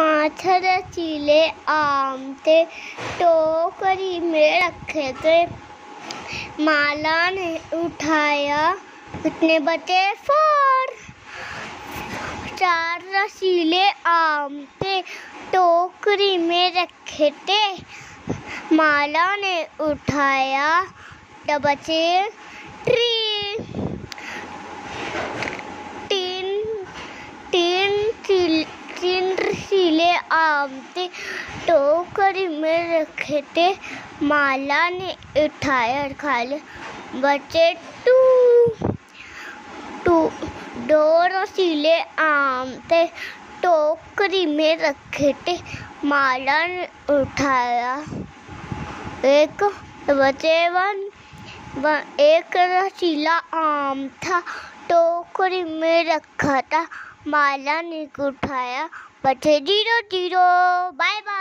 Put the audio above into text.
पाँच रसीले आम थे टोकरी में रखे थे। माला ने उठाया कितने बचे फोर। चार रसीले आम थे टोकरी में रखे थे। माला ने उठाया तब बचे ट्री। रसीले आम थे टोकरी में थे माला ने उठाया खा लिया बचे टू टू दो रसीले आम थे टोकरी में रखे थे माला ने उठाया। एक बचे वन- एक रसीला आम था। टोकरी में रखा था। माला ने उठाया। बचे ज़ीरो ज़ीरो। Bye bye.